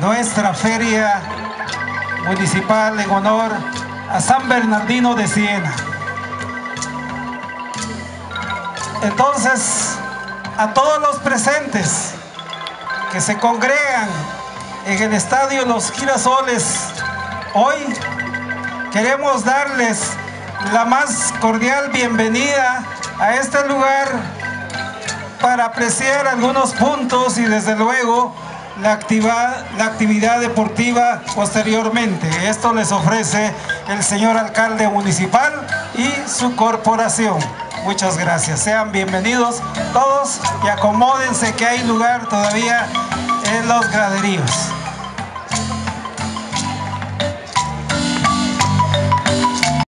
nuestra feria municipal en honor a San Bernardino de Siena. Entonces, a todos los presentes que se congregan en el Estadio Los Girasoles, hoy queremos darles la más cordial bienvenida a este lugar para apreciar algunos puntos y desde luego la actividad, deportiva posteriormente. Esto les ofrece el señor alcalde municipal y su corporación. Muchas gracias. Sean bienvenidos todos y acomódense que hay lugar todavía en los graderíos.